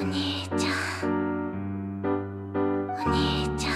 お兄ちゃん。お兄ちゃん。